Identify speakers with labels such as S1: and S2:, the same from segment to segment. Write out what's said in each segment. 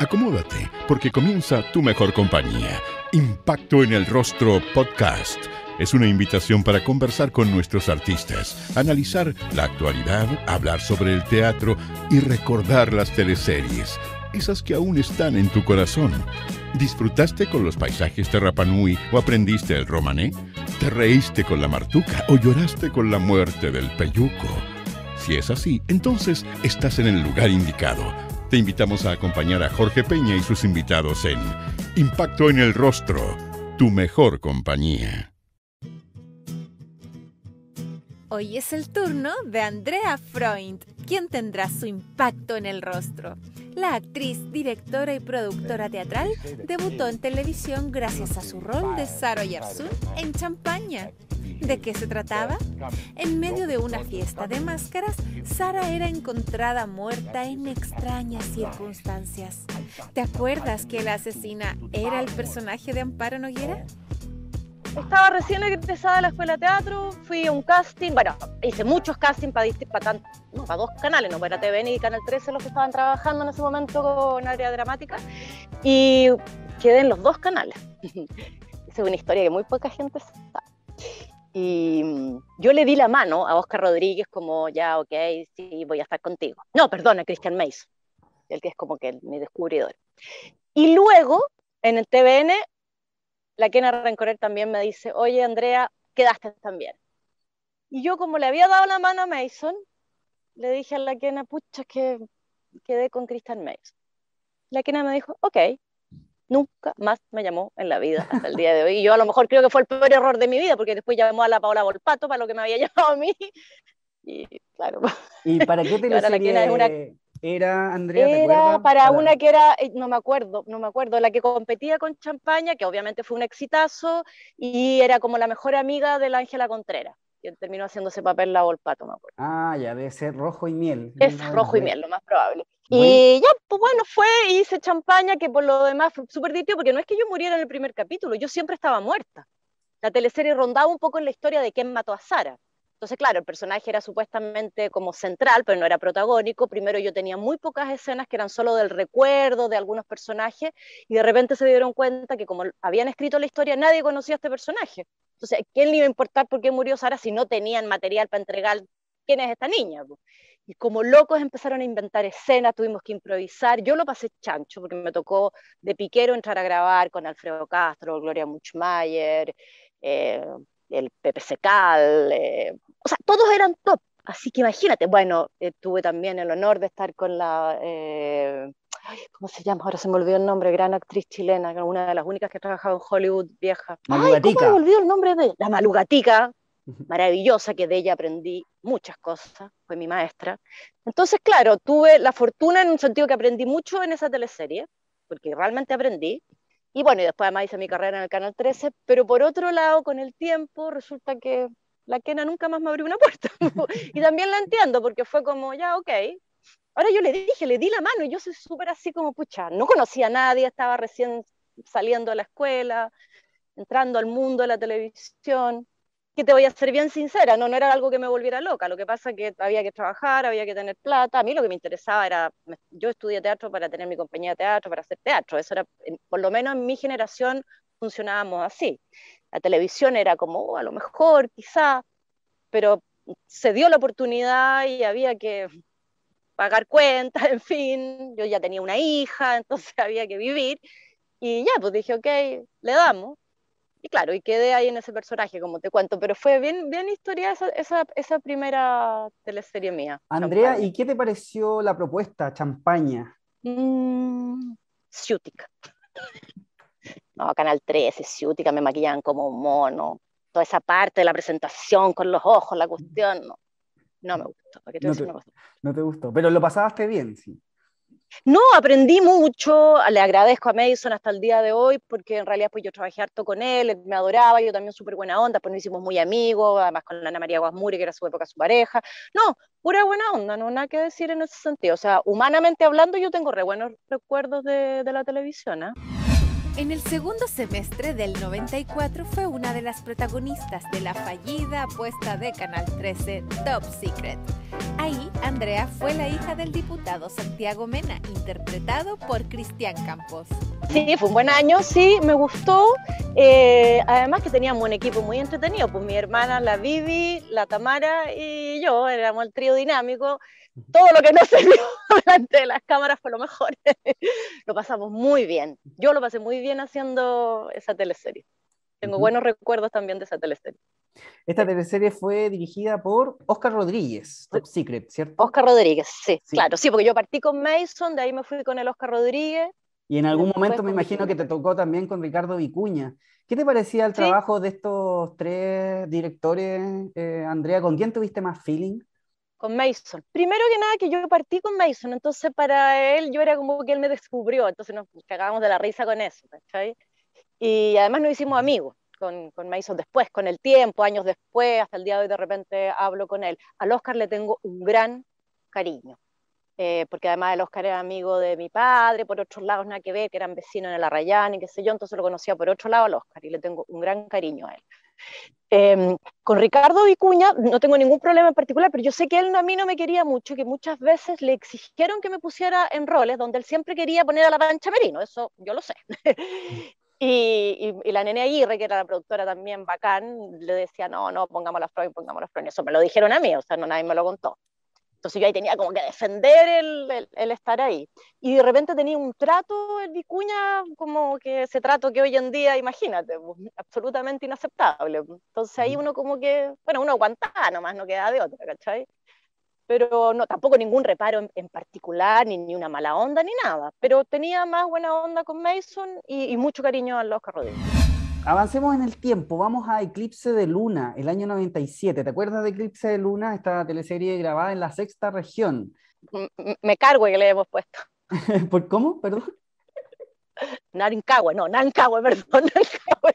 S1: Acomódate, porque comienza tu mejor compañía. Impacto en el Rostro Podcast. Es una invitación para conversar con nuestros artistas, analizar la actualidad, hablar sobre el teatro y recordar las teleseries, esas que aún están en tu corazón. ¿Disfrutaste con los paisajes de Rapanui o aprendiste el romané? ¿Te reíste con la martuca o lloraste con la muerte del peyuco? Si es así, entonces estás en el lugar indicado. Te invitamos a acompañar a Jorge Peña y sus invitados en Impacto en el Rostro, tu mejor compañía.
S2: Hoy es el turno de Andrea Freund, quien tendrá su impacto en el rostro. La actriz, directora y productora teatral debutó en televisión gracias a su rol de Saro Yarsun en Champaña ¿De qué se trataba? En medio de una fiesta de máscaras, Sara era encontrada muerta en extrañas circunstancias. ¿Te acuerdas que la asesina era el personaje de Amparo Noguera?
S3: Estaba recién egresada de la escuela de teatro, fui a un casting, bueno, hice muchos castings para, para, para dos canales, no para TVN y Canal 13 los que estaban trabajando en ese momento con área dramática, y quedé en los dos canales. Esa es una historia que muy poca gente sabe. Y mm, yo le di la mano a Oscar Rodríguez como, ya, ok, sí, voy a estar contigo. No, perdona, Christian Mason, el que es como que mi descubridor. Y luego, en el TVN, la Kena Rencorer también me dice, oye, Andrea, quedaste también. Y yo, como le había dado la mano a Mason, le dije a la Kena, pucha, que quedé con Christian Mason. La Kena me dijo, ok, nunca más me llamó en la vida hasta el día de hoy. Y yo a lo mejor creo que fue el peor error de mi vida, porque después llamó a la Paola Volpato para lo que me había llamado a mí. Y claro.
S4: ¿Y para qué te era, una... era Andrea?
S3: Era para, una que era, eh, no me acuerdo, no me acuerdo, la que competía con Champaña, que obviamente fue un exitazo, y era como la mejor amiga de la Ángela Contreras que terminó haciendo ese papel la Volpato, me acuerdo.
S4: Ah, ya, debe ser rojo y miel.
S3: Es rojo y miel, lo más probable. Y ya, pues bueno, fue, hice champaña, que por lo demás fue súper divertido, porque no es que yo muriera en el primer capítulo, yo siempre estaba muerta. La teleserie rondaba un poco en la historia de quién mató a Sara. Entonces, claro, el personaje era supuestamente como central, pero no era protagónico. Primero yo tenía muy pocas escenas que eran solo del recuerdo de algunos personajes y de repente se dieron cuenta que como habían escrito la historia, nadie conocía a este personaje. Entonces, ¿quién le iba a importar por qué murió Sara si no tenían material para entregar quién es esta niña? Y como locos empezaron a inventar escenas, tuvimos que improvisar. Yo lo pasé chancho porque me tocó de piquero entrar a grabar con Alfredo Castro, Gloria Muchmayer, eh, el Pepe Secal, eh, o sea, todos eran top. Así que imagínate, bueno, eh, tuve también el honor de estar con la, ¿cómo se llama? Ahora se me olvidó el nombre, gran actriz chilena, una de las únicas que ha trabajado en Hollywood vieja.
S4: Malugatica.
S3: ¿Cómo me olvidó el nombre de La Malugatica, maravillosa, que de ella aprendí muchas cosas, fue mi maestra. Entonces, claro, tuve la fortuna en un sentido que aprendí mucho en esa teleserie, porque realmente aprendí. Y bueno, y después además hice mi carrera en el Canal 13, pero por otro lado, con el tiempo, resulta que la Kena nunca más me abrió una puerta. y también la entiendo, porque fue como, ya, ok. Ahora yo le dije, le di la mano, y yo soy súper así como, pucha, no conocía a nadie, estaba recién saliendo de la escuela, entrando al mundo de la televisión que te voy a ser bien sincera, no, no era algo que me volviera loca, lo que pasa que había que trabajar, había que tener plata, a mí lo que me interesaba era, yo estudié teatro para tener mi compañía de teatro, para hacer teatro, eso era, por lo menos en mi generación funcionábamos así, la televisión era como, oh, a lo mejor, quizá, pero se dio la oportunidad y había que pagar cuentas, en fin, yo ya tenía una hija, entonces había que vivir, y ya, pues dije, ok, le damos, y claro, y quedé ahí en ese personaje, como te cuento, pero fue bien, bien historia esa, esa, esa primera teleserie mía.
S4: Andrea, ¿y qué te pareció la propuesta, Champaña?
S3: Ciútica. No, Canal 13, ciútica, me maquillaban como un mono. Toda esa parte de la presentación con los ojos, la cuestión, no, no me gustó.
S4: no, te, no te gustó, pero lo pasaste bien, sí.
S3: No, aprendí mucho, le agradezco a Mason hasta el día de hoy, porque en realidad pues yo trabajé harto con él, me adoraba, yo también súper buena onda, pues nos hicimos muy amigos, además con Ana María Guasmuri, que era su época su pareja. No, pura buena onda, no nada que decir en ese sentido. O sea, humanamente hablando, yo tengo re buenos recuerdos de, la televisión. ¿eh?
S2: En el segundo semestre del 94 fue una de las protagonistas de la fallida apuesta de Canal 13 Top Secret. Ahí, Andrea fue la hija del diputado Santiago Mena, interpretado por Cristian Campos.
S3: Sí, fue un buen año, sí, me gustó. Eh, además que teníamos un equipo muy entretenido, pues mi hermana, la Vivi, la Tamara y yo, éramos el trío dinámico todo lo que no se vio delante de las cámaras fue lo mejor. lo pasamos muy bien. Yo lo pasé muy bien haciendo esa teleserie. Tengo buenos recuerdos también de esa teleserie.
S4: Esta teleserie fue dirigida por Oscar Rodríguez, Top Secret, ¿cierto?
S3: Oscar Rodríguez, sí, claro, sí, porque yo partí con Mason, de ahí me fui con el Oscar Rodríguez.
S4: Y en algún momento me imagino que te tocó también con Ricardo Vicuña. ¿Qué te parecía el trabajo de estos tres directores, eh, Andrea? ¿Con quién tuviste más feeling?
S3: Con Mason. Primero que nada que yo partí con Mason, entonces para él yo era como que él me descubrió, entonces nos cagábamos de la risa con eso, ¿cachai? Y además nos hicimos amigos con, con Mason después, con el tiempo, años después, hasta el día de hoy de repente hablo con él. Al Oscar le tengo un gran cariño, eh, porque además el Oscar era amigo de mi padre, por otros lados nada que ver, que eran vecinos en el Arrayán y qué sé yo, entonces lo conocía por otro lado al Oscar y le tengo un gran cariño a él. Em, con Ricardo Vicuña no tengo ningún problema en particular, pero yo sé que él a mí no me quería mucho, que muchas veces le exigieron que me pusiera en roles donde él siempre quería poner a la pancha Merino, eso yo lo sé. y, la nene Aguirre, que era la productora también bacán, le decía, no, no, pongamos la Freud, pongamos la Freud, eso me lo dijeron a mí, o sea, no nadie me lo contó. Entonces yo ahí tenía como que defender el, el, estar ahí. Y de repente tenía un trato en Vicuña, como que ese trato que hoy en día, imagínate, pues, absolutamente inaceptable. Entonces ahí uno como que, bueno, uno aguantaba nomás, no queda de otra, ¿cachai? Pero no, tampoco ningún reparo en, particular, ni, ni, una mala onda, ni nada. Pero tenía más buena onda con Mason y, y mucho cariño a Oscar Rodríguez.
S4: Avancemos en el tiempo, vamos a Eclipse de Luna, el año 97. ¿Te acuerdas de Eclipse de Luna, esta teleserie grabada en la sexta región?
S3: Me cargo que le hemos puesto.
S4: ¿Por cómo? Perdón.
S3: Narincagüe, no, Nancagüe, perdón, Nancagüe.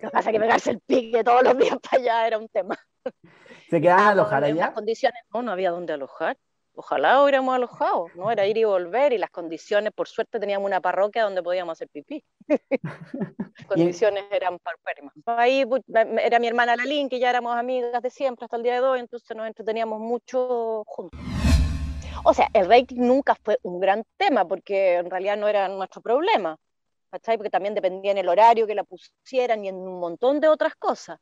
S3: Lo que pasa es que pegarse el pique todos los días para allá era un tema.
S4: ¿Se quedaban a alojar allá?
S3: condiciones, no, no había dónde alojar. Ojalá hubiéramos alojado, ¿no? Era ir y volver y las condiciones, por suerte teníamos una parroquia donde podíamos hacer pipí. las condiciones eran parpérimas. Ahí era mi hermana Lalín, que ya éramos amigas de siempre hasta el día de hoy, entonces nos entreteníamos mucho juntos. O sea, el rating nunca fue un gran tema, porque en realidad no era nuestro problema. Porque también dependía en el horario que la pusieran y en un montón de otras cosas.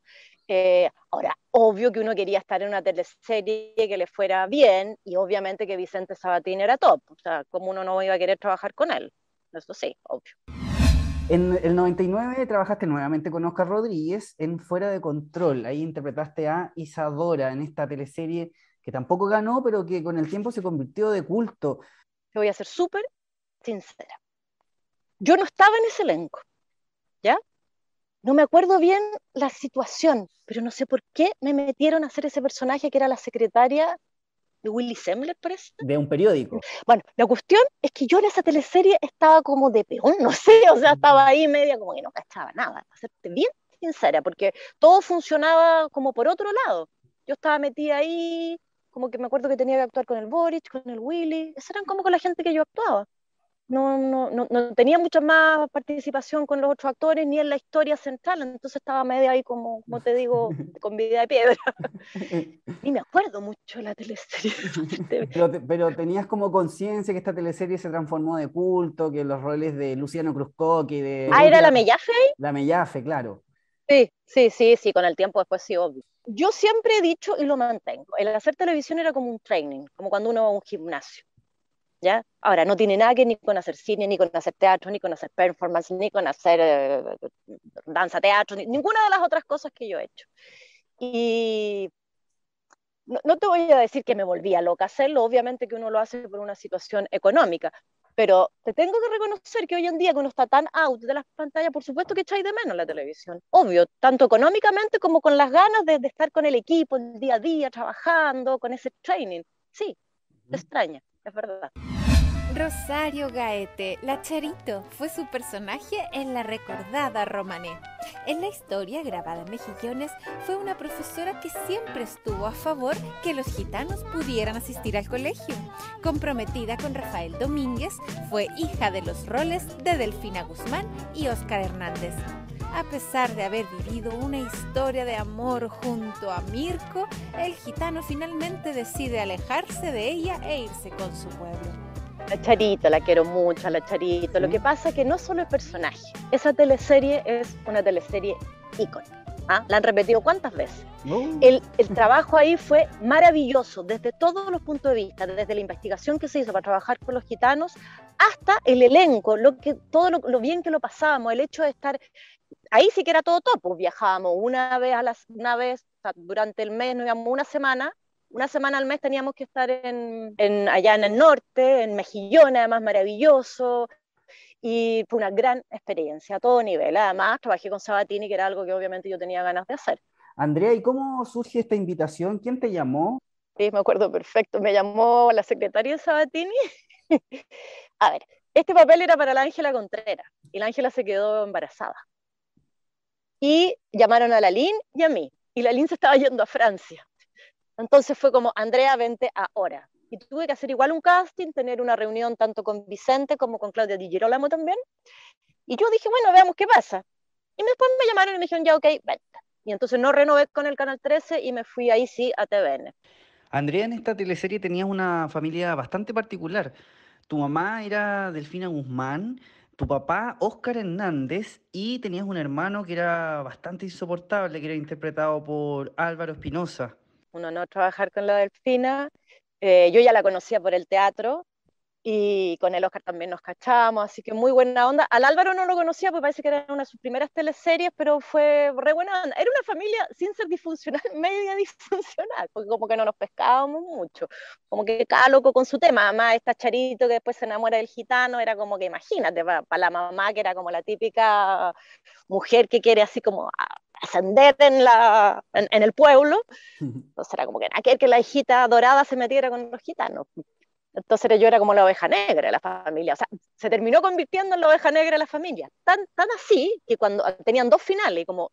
S3: Eh, ahora, obvio que uno quería estar en una teleserie que le fuera bien y obviamente que Vicente Sabatín era top. O sea, como uno no iba a querer trabajar con él. Eso sí, obvio.
S4: En el 99 trabajaste nuevamente con Oscar Rodríguez en Fuera de Control. Ahí interpretaste a Isadora en esta teleserie que tampoco ganó, pero que con el tiempo se convirtió de culto.
S3: Te voy a ser súper sincera. Yo no estaba en ese elenco, ¿ya? No me acuerdo bien la situación, pero no sé por qué me metieron a hacer ese personaje que era la secretaria de Willy Sembler, parece.
S4: De un periódico.
S3: Bueno, la cuestión es que yo en esa teleserie estaba como de peón, no sé, o sea, estaba ahí media como que no cachaba nada, para serte bien sincera, porque todo funcionaba como por otro lado. Yo estaba metida ahí, como que me acuerdo que tenía que actuar con el Boric, con el Willy, esa eran como con la gente que yo actuaba no, no, no, no, tenía mucha más participación con los otros actores ni en la historia central, entonces estaba medio ahí como, como te digo, con vida de piedra. y me acuerdo mucho de la teleserie.
S4: pero, tenías como conciencia que esta teleserie se transformó de culto, que los roles de Luciano Cruzcoque y de...
S3: Ah, ¿era la Mellafe?
S4: La Mellafe, claro.
S3: Sí, sí, sí, sí, con el tiempo después sí, obvio. Yo siempre he dicho y lo mantengo, el hacer televisión era como un training, como cuando uno va a un gimnasio. ¿Ya? Ahora, no tiene nada que ni con hacer cine, ni con hacer teatro, ni con hacer performance, ni con hacer eh, danza, teatro, ni, ninguna de las otras cosas que yo he hecho. Y no, te voy a decir que me volvía loca hacerlo, obviamente que uno lo hace por una situación económica, pero te tengo que reconocer que hoy en día que uno está tan out de las pantallas, por supuesto que echáis de menos la televisión, obvio, tanto económicamente como con las ganas de, de estar con el equipo el día a día, trabajando, con ese training. Sí, te extraña es verdad.
S2: Rosario Gaete, la Charito, fue su personaje en la recordada Romané. En la historia grabada en Mejillones, fue una profesora que siempre estuvo a favor que los gitanos pudieran asistir al colegio. Comprometida con Rafael Domínguez, fue hija de los roles de Delfina Guzmán y Óscar Hernández. A pesar de haber vivido una historia de amor junto a Mirko, el gitano finalmente decide alejarse de ella e irse con su pueblo.
S3: La Charito, la quiero mucho, la Charito. Lo que pasa es que no solo el personaje, esa teleserie es una teleserie icónica. ¿ah? La han repetido cuántas veces. El, el, trabajo ahí fue maravilloso desde todos los puntos de vista, desde la investigación que se hizo para trabajar con los gitanos hasta el elenco, lo que, todo lo, bien que lo pasábamos, el hecho de estar ahí sí que era todo top, pues viajábamos una vez a las, una vez durante el mes, nos íbamos una semana una semana al mes teníamos que estar en, allá en el norte, en Mejillón, además maravilloso, y fue una gran experiencia a todo nivel. Además, trabajé con Sabatini, que era algo que obviamente yo tenía ganas de hacer.
S4: Andrea, ¿y cómo surge esta invitación? ¿Quién te llamó?
S3: Sí, me acuerdo perfecto. Me llamó la secretaria de Sabatini. a ver, este papel era para la Ángela Contreras y la Ángela se quedó embarazada. Y llamaron a la Lin y a mí. Y la Lin se estaba yendo a Francia. Entonces fue como, Andrea, vente ahora. Y tuve que hacer igual un casting, tener una reunión tanto con Vicente como con Claudia Di Girolamo también. Y yo dije, bueno, veamos qué pasa. Y después me llamaron y me dijeron, ya, ok, vente. Y entonces no renové con el Canal 13 y me fui ahí sí a TVN.
S4: Andrea, en esta teleserie tenías una familia bastante particular. Tu mamá era Delfina Guzmán, tu papá Óscar Hernández y tenías un hermano que era bastante insoportable, que era interpretado por Álvaro Espinosa
S3: un honor trabajar con la Delfina. Eh, yo ya la conocía por el teatro y con el Oscar también nos cachamos, así que muy buena onda. Al Álvaro no lo conocía porque parece que era una de sus primeras teleseries, pero fue re buena onda. Era una familia sin ser disfuncional, media disfuncional, porque como que no nos pescábamos mucho, como que cada loco con su tema. Además, esta Charito que después se enamora del gitano, era como que imagínate, para, la mamá que era como la típica mujer que quiere así como ascender en, la, en, el pueblo, entonces era como que aquel que la hijita dorada se metiera con los gitanos. Entonces yo era como la oveja negra de la familia, o sea, se terminó convirtiendo en la oveja negra de la familia, tan, tan así que cuando tenían dos finales, como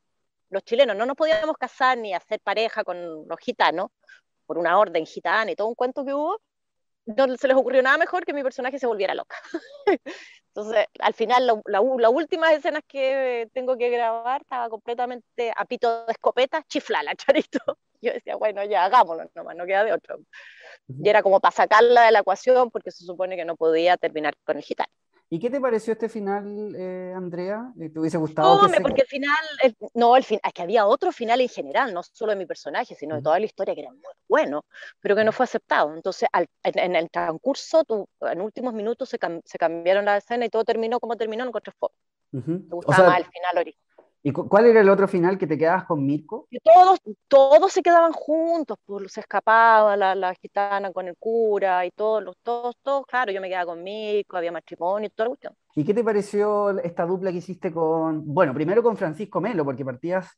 S3: los chilenos no nos podíamos casar ni hacer pareja con los gitanos, por una orden gitana y todo un cuento que hubo, no se les ocurrió nada mejor que mi personaje se volviera loca. Entonces, al final, las la, últimas escenas que tengo que grabar estaba completamente a pito de escopeta, chiflala, charito. Yo decía, bueno, ya hagámoslo nomás, no queda de otro. Y era como para sacarla de la ecuación porque se supone que no podía terminar con el gitano.
S4: ¿Y qué te pareció este final, eh, Andrea? Eh, ¿Te hubiese gustado?
S3: No, porque el final, no, el fin, es que había otro final en general, no solo de mi personaje, sino de toda la historia que era muy bueno, pero que no fue aceptado. Entonces, en, el transcurso, en últimos minutos se, cambiaron la escena y todo terminó como terminó en encontré fue. Me gustaba más el final original.
S4: ¿Y cuál era el otro final que te quedabas con Mirko?
S3: todos, todos se quedaban juntos, pues, se escapaba la, la, gitana con el cura y todos, los, todos, todos, claro, yo me quedaba con Mirko, había matrimonio y todo cuestión.
S4: ¿Y qué te pareció esta dupla que hiciste con, bueno, primero con Francisco Melo, porque partías,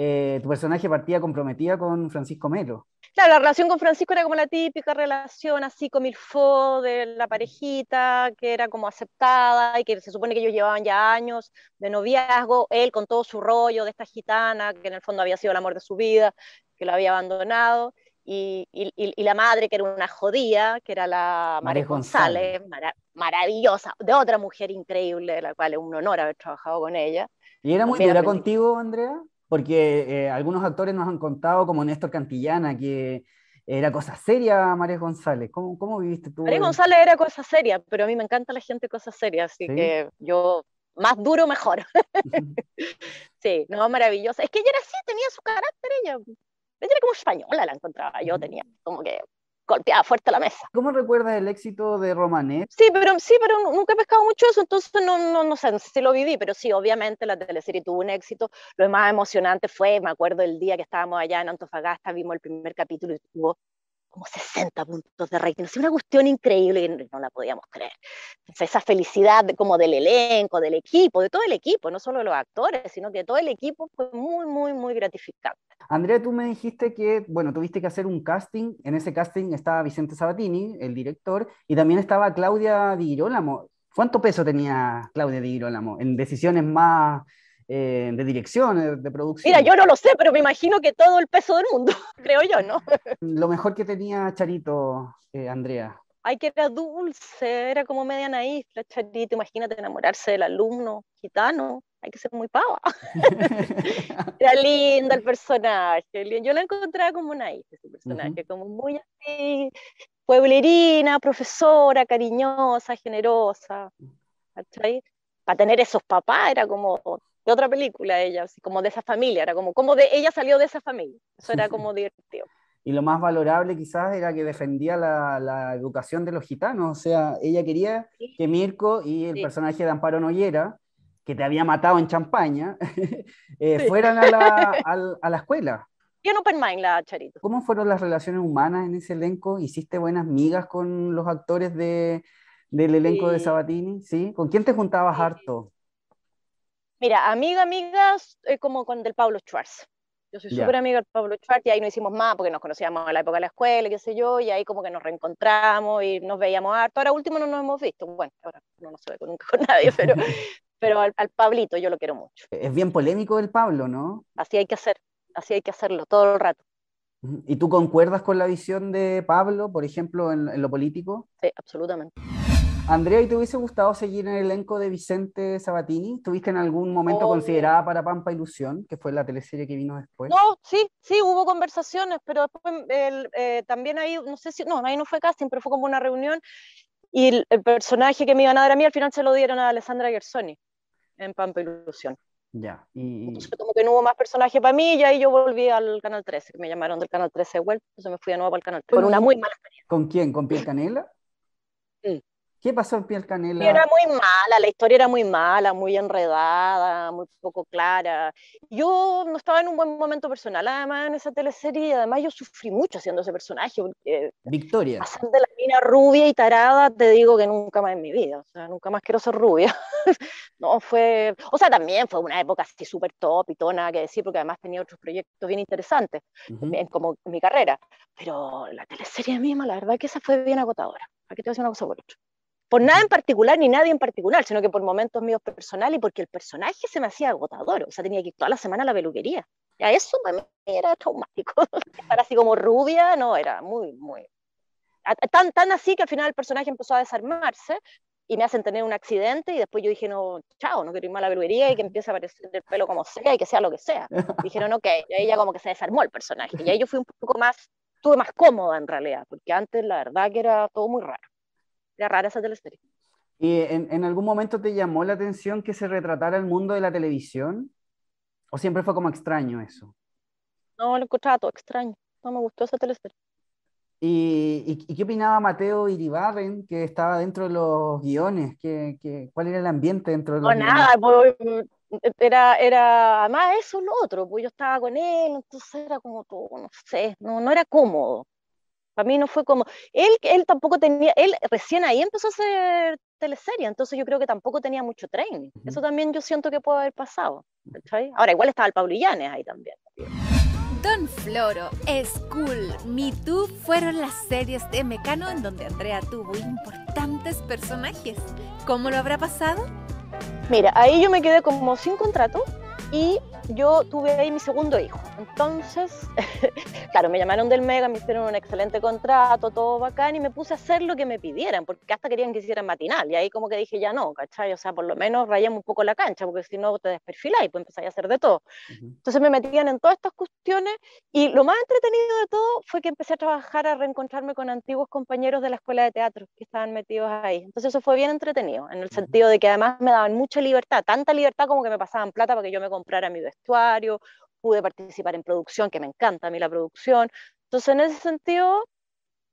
S4: eh, tu personaje partía comprometida con Francisco Melo?
S3: Claro, la relación con Francisco era como la típica relación así con Milfo de la parejita, que era como aceptada y que se supone que ellos llevaban ya años de noviazgo, él con todo su rollo de esta gitana, que en el fondo había sido el amor de su vida, que lo había abandonado, y, la madre, que era una jodía, que era la María González, maravillosa, de otra mujer increíble, de la cual es un honor haber trabajado con ella.
S4: ¿Y era muy dura contigo, Andrea? Porque eh, algunos actores nos han contado, como Néstor Cantillana, que era cosa seria María González. ¿Cómo, ¿Cómo, viviste tú?
S3: María González era cosa seria, pero a mí me encanta la gente cosa seria, así que yo, más duro, mejor. sí, no, maravillosa. Es que ella era así, tenía su carácter, ella. Ella era como española, la encontraba yo, tenía como que golpeaba fuerte la mesa.
S4: ¿Cómo recuerdas el éxito de Romanet?
S3: Sí, pero, sí, pero nunca he pescado mucho eso, entonces no, no, no sé si lo viví, pero sí, obviamente la teleserie tuvo un éxito. Lo más emocionante fue, me acuerdo el día que estábamos allá en Antofagasta, vimos el primer capítulo y tuvo como 60 puntos de rating. Es una cuestión increíble que no la podíamos creer. esa felicidad como del elenco, del equipo, de todo el equipo, no solo los actores, sino que todo el equipo fue muy, muy, muy gratificante.
S4: Andrea, tú me dijiste que, bueno, tuviste que hacer un casting. En ese casting estaba Vicente Sabatini, el director, y también estaba Claudia Di Girolamo. ¿Cuánto peso tenía Claudia Di Girolamo en decisiones más eh, de dirección, de producción?
S3: Mira, yo no lo sé, pero me imagino que todo el peso del mundo, creo yo, ¿no?
S4: Lo mejor que tenía Charito, eh, Andrea.
S3: Ay, que era dulce, era como media la Charito. Imagínate enamorarse del alumno gitano hay que ser muy pava. Era linda el personaje. Yo la encontraba como una hija, ese personaje, como muy así, pueblerina, profesora, cariñosa, generosa. Para tener esos papás era como de otra película ella, así como de esa familia, era como, como de ella salió de esa familia. Eso era como divertido.
S4: Y lo más valorable quizás era que defendía la, la educación de los gitanos, o sea, ella quería que Mirko y el personaje de Amparo Noyera que te había matado en Champaña, eh, fueran a la, a, la escuela.
S3: Yo no permain la Charito.
S4: ¿Cómo fueron las relaciones humanas en ese elenco? ¿Hiciste buenas migas con los actores de, del elenco de Sabatini? ¿Sí? ¿Con quién te juntabas harto?
S3: Mira, amiga, amigas, eh, como con del Pablo Schwartz. Yo soy súper amiga del Pablo Schwartz y ahí no hicimos más porque nos conocíamos en la época de la escuela, qué sé yo, y ahí como que nos reencontramos y nos veíamos harto. Ahora último no nos hemos visto. Bueno, ahora no nos se ve nunca con nadie, pero, pero al, Pablito yo lo quiero mucho.
S4: Es bien polémico el Pablo, ¿no?
S3: Así hay que hacer, así hay que hacerlo todo el rato.
S4: ¿Y tú concuerdas con la visión de Pablo, por ejemplo, en, lo político?
S3: Sí, absolutamente.
S4: Andrea, ¿y te hubiese gustado seguir en el elenco de Vicente Sabatini? ¿Tuviste en algún momento considerada para Pampa Ilusión, que fue la teleserie que vino después?
S3: No, sí, sí, hubo conversaciones, pero después eh, también ahí, no sé si, no, ahí no fue casting, pero fue como una reunión y el, el, personaje que me iban a dar a mí al final se lo dieron a Alessandra Gersoni en Pampa Ilusión.
S4: Ya. Y...
S3: Entonces, como que no hubo más personaje para mí, y ahí yo volví al Canal 13, que me llamaron del Canal 13 de vuelta, entonces me fui de nuevo para el Canal 13. Con una muy mala experiencia.
S4: ¿Con quién? ¿Con Piel Canela?
S3: Sí.
S4: ¿Qué pasó en Piel Canela?
S3: Era muy mala, la historia era muy mala, muy enredada, muy poco clara. Yo no estaba en un buen momento personal, además, en esa teleserie, además yo sufrí mucho haciendo ese personaje. Porque
S4: Victoria.
S3: Pasar de la mina rubia y tarada, te digo que nunca más en mi vida, o sea, nunca más quiero ser rubia. no, fue, o sea, también fue una época así súper top y todo, nada que decir, porque además tenía otros proyectos bien interesantes, como en mi carrera. Pero la teleserie misma, la verdad que esa fue bien agotadora. Aquí te voy a decir una cosa por otra por nada en particular ni nadie en particular, sino que por momentos míos personales y porque el personaje se me hacía agotador, o sea, tenía que ir toda la semana a la peluquería. Ya eso para mí era traumático. Estar así como rubia, no, era muy, muy... Tan, tan así que al final el personaje empezó a desarmarse y me hacen tener un accidente y después yo dije, no, chao, no quiero ir más a la peluquería y que empiece a aparecer el pelo como sea y que sea lo que sea. Dijeron, ok, y ahí ya como que se desarmó el personaje. Y ahí yo fui un poco más, estuve más cómoda en realidad, porque antes la verdad que era todo muy raro. Era rara esa teleserie.
S4: ¿Y en, en, algún momento te llamó la atención que se retratara el mundo de la televisión? ¿O siempre fue como extraño eso?
S3: No, lo encontraba todo extraño. No me gustó esa teleserie.
S4: ¿Y, y, qué opinaba Mateo Iribarren, que estaba dentro de los guiones? ¿Qué, qué, cuál era el ambiente dentro de los
S3: no, nada, pues, era, era más eso lo otro, pues yo estaba con él, entonces era como todo, no sé, no, no era cómodo. Para mí no fue como, él, él tampoco tenía, él recién ahí empezó a hacer teleserie, entonces yo creo que tampoco tenía mucho training. Eso también yo siento que puede haber pasado. Ahora, igual estaba el Pablo Illanes ahí también.
S2: Don Floro, School, Me Too fueron las series de Mecano en donde Andrea tuvo importantes personajes. ¿Cómo lo habrá pasado?
S3: Mira, ahí yo me quedé como sin contrato y yo tuve ahí mi segundo hijo. Entonces, claro, me llamaron del Mega, me hicieron un excelente contrato, todo bacán, y me puse a hacer lo que me pidieran, porque hasta querían que hiciera matinal, y ahí como que dije, ya no, ¿cachai? O sea, por lo menos rayamos un poco la cancha, porque si no te desperfiláis, pues empezáis a hacer de todo. Entonces me metían en todas estas cuestiones, y lo más entretenido de todo fue que empecé a trabajar, a reencontrarme con antiguos compañeros de la escuela de teatro que estaban metidos ahí. Entonces eso fue bien entretenido, en el sentido de que además me daban mucha libertad, tanta libertad como que me pasaban plata para que yo me comprara mi vestuario, pude participar en producción, que me encanta a mí la producción. Entonces, en ese sentido,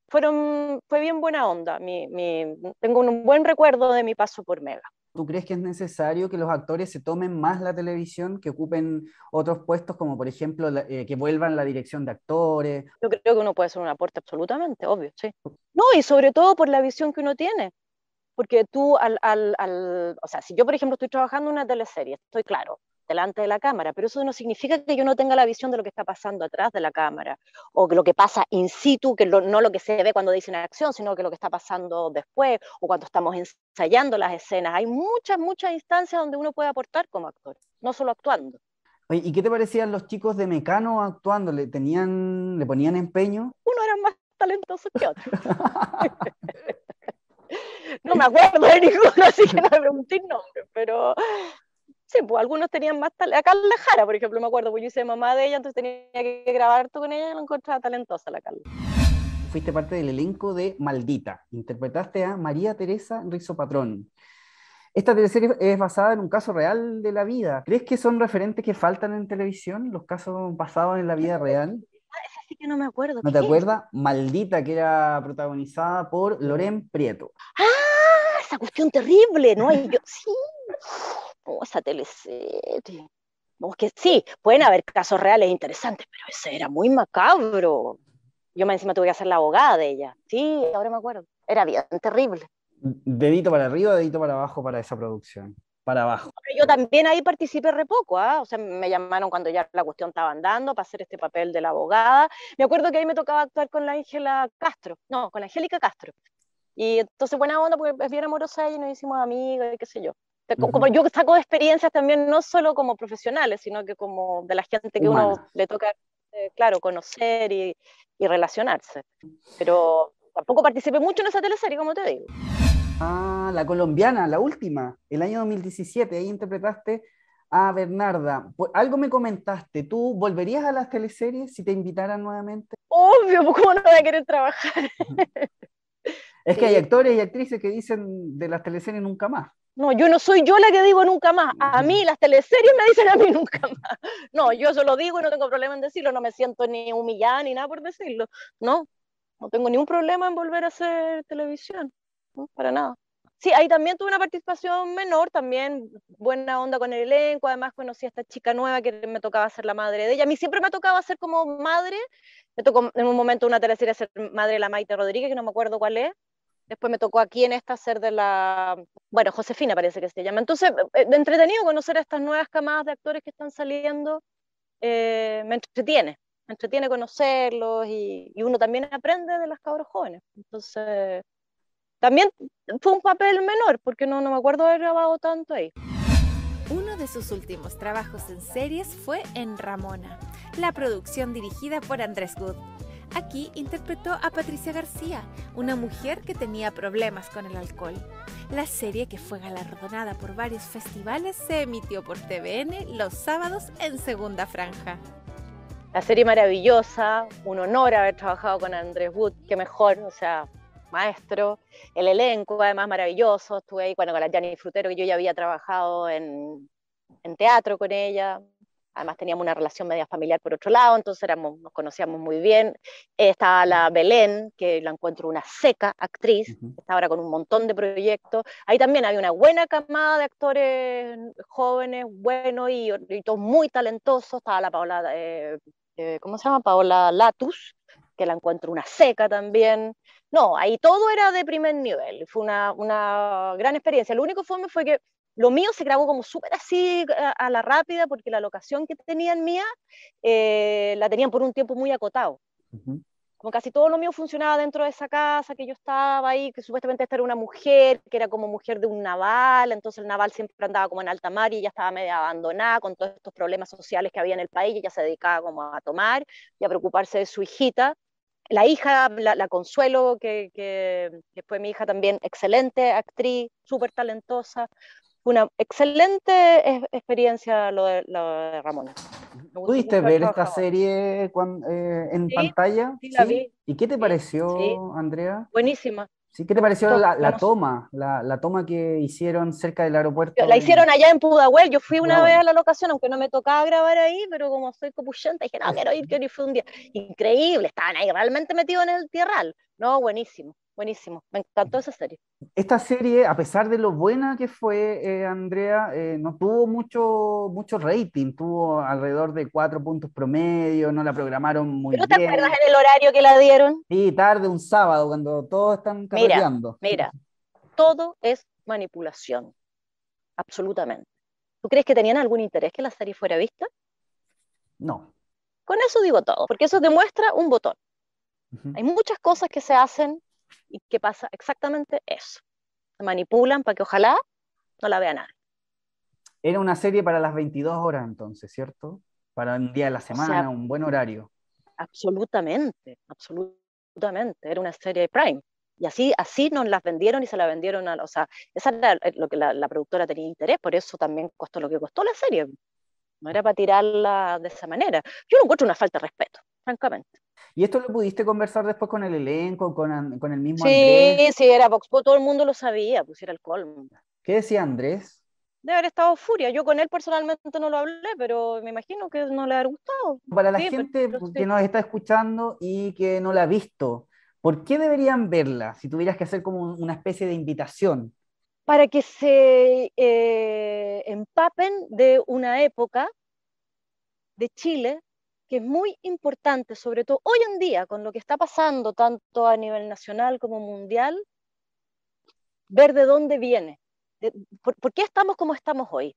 S3: fueron, fue bien buena onda. Mi, mi, tengo un buen recuerdo de mi paso por Mega.
S4: ¿Tú crees que es necesario que los actores se tomen más la televisión, que ocupen otros puestos, como por ejemplo eh, que vuelvan la dirección de actores?
S3: Yo creo que uno puede hacer un aporte absolutamente, obvio, sí. No, y sobre todo por la visión que uno tiene. Porque tú, al, al, al, o sea, si yo por ejemplo estoy trabajando en una teleserie, estoy claro, delante de la cámara, pero eso no significa que yo no tenga la visión de lo que está pasando atrás de la cámara, o que lo que pasa in situ, que no lo que se ve cuando dicen acción, sino que lo que está pasando después, o cuando estamos ensayando las escenas. Hay muchas, muchas instancias donde uno puede aportar como actor, no solo actuando.
S4: ¿Y qué te parecían los chicos de Mecano actuando? ¿Le, tenían, ¿Le ponían empeño?
S3: Uno era más talentoso que otro. no me acuerdo de ninguno, así que no me pregunté nombre, pero Sí, pues algunos tenían más talento. A Carla Jara, por ejemplo, me acuerdo, pues yo hice mamá de ella, entonces tenía que grabar tú con ella y la encontraba talentosa la Carla.
S4: Fuiste parte del elenco de Maldita. Interpretaste a María Teresa Rizo Patrón. Esta teleserie es basada en un caso real de la vida. ¿Crees que son referentes que faltan en televisión, los casos basados en la vida real?
S3: Ah, esa sí que no me acuerdo.
S4: ¿No te acuerdas? Maldita, que era protagonizada por Loren Prieto.
S3: ¡Ah! Esa cuestión terrible, ¿no? Y yo, sí, oh, esa teleserie. que sí, pueden haber casos reales interesantes, pero ese era muy macabro. Yo encima tuve que hacer la abogada de ella. Sí, ahora me acuerdo. Era bien terrible.
S4: Dedito para arriba, dedito para abajo para esa producción. Para abajo.
S3: Yo también ahí participé re poco, ¿ah? O sea, me llamaron cuando ya la cuestión estaba andando para hacer este papel de la abogada. Me acuerdo que ahí me tocaba actuar con la Ángela Castro. No, con la Angélica Castro. Y entonces buena onda porque es bien amorosa y nos hicimos amigos y qué sé yo. Como yo saco experiencias también, no solo como profesionales, sino que como de la gente que uno le toca, eh, claro, conocer y, y, relacionarse. Pero tampoco participé mucho en esa teleserie, como te digo.
S4: Ah, la colombiana, la última, el año 2017, ahí interpretaste a Bernarda. Pues, algo me comentaste, ¿tú volverías a las teleseries si te invitaran nuevamente?
S3: Obvio, pues cómo no voy a querer trabajar.
S4: Es que hay actores y actrices que dicen de las teleseries nunca más.
S3: No, yo no soy yo la que digo nunca más. A mí las teleseries me dicen a mí nunca más. No, yo eso lo digo y no tengo problema en decirlo. No me siento ni humillada ni nada por decirlo. No, no tengo ningún problema en volver a hacer televisión. para nada. Sí, ahí también tuve una participación menor, también buena onda con el elenco. Además conocí a esta chica nueva que me tocaba ser la madre de ella. A mí siempre me tocaba ser como madre. Me tocó en un momento una teleserie ser madre de la Maite Rodríguez, que no me acuerdo cuál es Después me tocó aquí en esta ser de la, bueno, Josefina parece que se llama. Entonces, eh, entretenido conocer a estas nuevas camadas de actores que están saliendo, eh, me entretiene, me entretiene conocerlos y, uno también aprende de las cabros jóvenes. Entonces, también fue un papel menor, porque no, no me acuerdo haber grabado tanto ahí.
S2: Uno de sus últimos trabajos en series fue en Ramona, la producción dirigida por Andrés Good. Aquí interpretó a Patricia García, una mujer que tenía problemas con el alcohol. La serie, que fue galardonada por varios festivales, se emitió por TVN los sábados en segunda franja.
S3: La serie maravillosa, un honor haber trabajado con Andrés Wood, qué mejor, o sea, maestro. El elenco, además, maravilloso. Estuve ahí con la Gianni Frutero, que yo ya había trabajado en, en teatro con ella, además teníamos una relación media familiar por otro lado, entonces éramos, nos conocíamos muy bien. Estaba la Belén, que la encuentro una seca actriz, está ahora con un montón de proyectos. Ahí también había una buena camada de actores jóvenes, buenos y, todos muy talentosos. Estaba la Paola, eh, eh, ¿cómo se llama? Paola Latus, que la encuentro una seca también. No, ahí todo era de primer nivel, fue una, una gran experiencia. Lo único fue, fue que lo mío se grabó como súper así a, la rápida porque la locación que tenían mía eh, la tenían por un tiempo muy acotado. Como casi todo lo mío funcionaba dentro de esa casa que yo estaba ahí, que supuestamente esta era una mujer, que era como mujer de un naval, entonces el naval siempre andaba como en alta mar y ella estaba media abandonada con todos estos problemas sociales que había en el país y ella se dedicaba como a tomar y a preocuparse de su hijita. La hija, la, Consuelo, que, que, que, fue mi hija también, excelente actriz, súper talentosa, una excelente experiencia lo de, lo de Ramona.
S4: ¿Pudiste ver esta serie eh, en pantalla?
S3: Sí, la vi.
S4: ¿Y qué te pareció, Andrea?
S3: Buenísima.
S4: ¿Sí? ¿Qué te pareció la, toma, la, toma que hicieron cerca del aeropuerto?
S3: La hicieron allá en Pudahuel, yo fui una vez a la locación, aunque no me tocaba grabar ahí, pero como soy copuchenta, dije, no, quiero ir, quiero ir, fue un día increíble, estaban ahí realmente metidos en el tierral, no, buenísimo. Buenísimo, me encantó esa serie.
S4: Esta serie, a pesar de lo buena que fue, eh, Andrea, eh, no tuvo mucho, mucho rating, tuvo alrededor de cuatro puntos promedio, no la programaron muy bien. ¿No te
S3: acuerdas en el horario que la dieron?
S4: Sí, tarde, un sábado, cuando todos están
S3: carreteando. Mira, mira, todo es manipulación, absolutamente. ¿Tú crees que tenían algún interés que la serie fuera vista?
S4: No.
S3: Con eso digo todo, porque eso demuestra un botón. Hay muchas cosas que se hacen y qué pasa exactamente eso. Se manipulan para que ojalá no la vea nadie.
S4: Era una serie para las 22 horas entonces, ¿cierto? Para un día de la semana, un buen horario.
S3: Absolutamente, absolutamente. Era una serie de Prime. Y así, así nos las vendieron y se la vendieron a, o sea, esa era lo que la, la, productora tenía interés, por eso también costó lo que costó la serie. No era para tirarla de esa manera. Yo no encuentro una falta de respeto, francamente.
S4: ¿Y esto lo pudiste conversar después con el elenco, con, con el mismo
S3: sí, Andrés? Sí, era Vox todo el mundo lo sabía, pues era el colmo.
S4: ¿Qué decía Andrés?
S3: De haber estado furia. Yo con él personalmente no lo hablé, pero me imagino que no le ha gustado.
S4: Para la gente que nos está escuchando y que no la ha visto, ¿por qué deberían verla si tuvieras que hacer como una especie de invitación?
S3: Para que se eh, empapen de una época de Chile que es muy importante, sobre todo hoy en día, con lo que está pasando tanto a nivel nacional como mundial, ver de dónde viene, por, qué estamos como estamos hoy.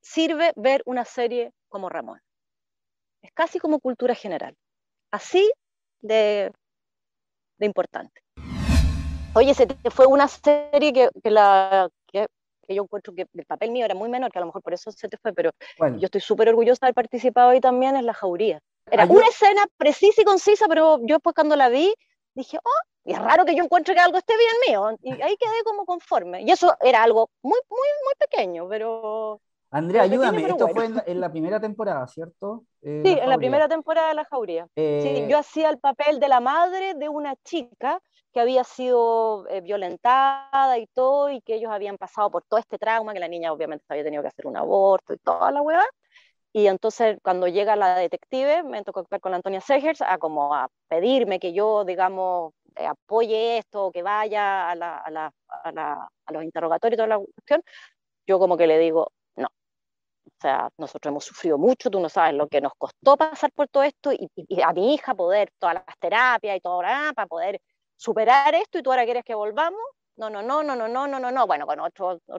S3: Sirve ver una serie como Ramón. Es casi como cultura general. Así de, de importante. Oye, se fue una serie que, la, que yo encuentro que el papel mío era muy menor, que a lo mejor por eso se te fue, pero yo estoy súper orgullosa de haber participado ahí también en La Jauría. Era una escena precisa y concisa, pero yo después cuando la vi, dije, oh, y es raro que yo encuentre que algo esté bien mío. Y ahí quedé como conforme. Y eso era algo muy, muy, muy pequeño, pero...
S4: Andrea, ayúdame, esto fue en la, primera temporada, ¿cierto?
S3: Eh, sí, en la primera temporada de La Jauría. Sí, eh, yo hacía el papel de la madre de una chica que había sido eh, violentada y todo, y que ellos habían pasado por todo este trauma, que la niña obviamente había tenido que hacer un aborto y toda la hueá. Y entonces cuando llega la detective, me tocó actuar con la Antonia Segers a como a pedirme que yo, digamos, eh, apoye esto, que vaya a, la, a, la, a, los interrogatorios y toda la cuestión. Yo como que le digo, no. O sea, nosotros hemos sufrido mucho, tú no sabes lo que nos costó pasar por todo esto y, y a mi hija poder, todas las terapias y todo, para poder superar esto y tú ahora quieres que volvamos. No, no, no, no, no, no, no, no, no. Bueno, con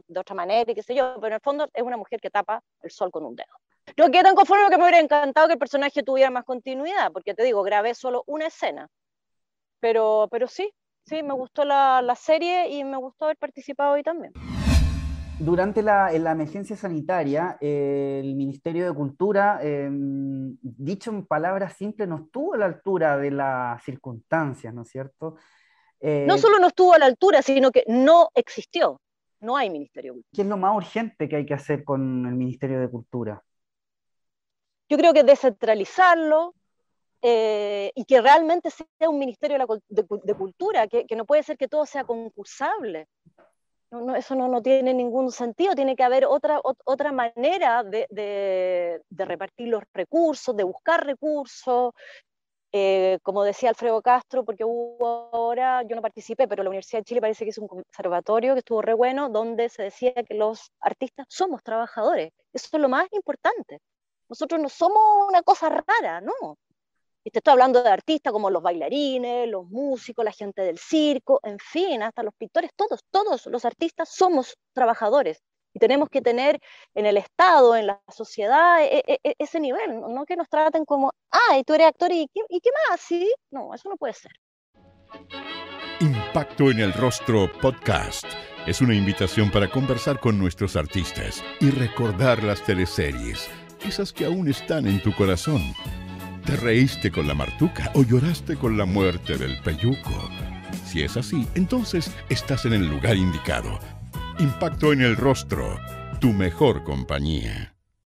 S3: de otra manera y qué sé yo, pero en el fondo es una mujer que tapa el sol con un dedo. Yo quedé tan conforme que me hubiera encantado que el personaje tuviera más continuidad, porque te digo, grabé solo una escena. Pero, pero sí, sí, me gustó la, la serie y me gustó haber participado hoy también.
S4: Durante la, la, emergencia sanitaria, el Ministerio de Cultura, em, dicho en palabras simples, no estuvo a la altura de las circunstancias, ¿no es cierto?
S3: Eh, no solo no estuvo a la altura, sino que no existió. No hay Ministerio de Cultura.
S4: ¿Qué es lo más urgente que hay que hacer con el Ministerio de Cultura?
S3: Yo creo que descentralizarlo eh, y que realmente sea un Ministerio de, Cultura, que, que no puede ser que todo sea concursable no, eso no, no, tiene ningún sentido, tiene que haber otra, otra manera de, de, repartir los recursos, de buscar recursos. Eh, como decía Alfredo Castro, porque hubo ahora, yo no participé, pero la Universidad de Chile parece que es un conservatorio que estuvo re bueno, donde se decía que los artistas somos trabajadores. Eso es lo más importante. Nosotros no somos una cosa rara, no. Y te estoy hablando de artistas como los bailarines, los músicos, la gente del circo, en fin, hasta los pintores, todos, todos los artistas somos trabajadores. Y tenemos que tener en el Estado, en la sociedad, e, e, e, ese nivel, no que nos traten como, ah, tú eres actor y qué, y qué más, ¿sí? No, eso no puede ser.
S1: Impacto en el Rostro Podcast es una invitación para conversar con nuestros artistas y recordar las teleseries, esas que aún están en tu corazón ¿Te reíste con la martuca o lloraste con la muerte del peyuco? Si es así, entonces estás en el lugar indicado. Impacto en el rostro, tu mejor compañía.